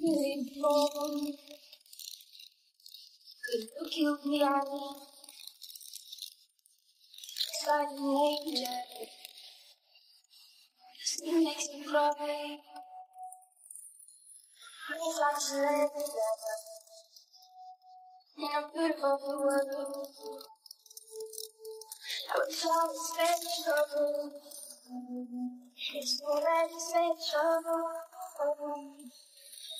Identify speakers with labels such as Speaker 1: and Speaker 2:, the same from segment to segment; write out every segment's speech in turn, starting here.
Speaker 1: Could you kill me like an angel. It makes me cry. It's like a letter in a beautiful world. I was special. It's already special.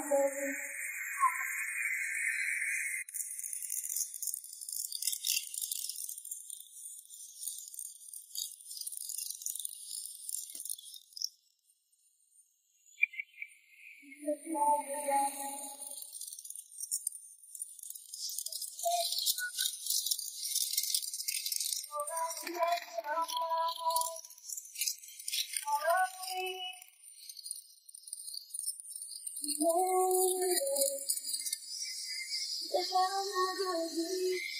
Speaker 1: Hell am Gonna do?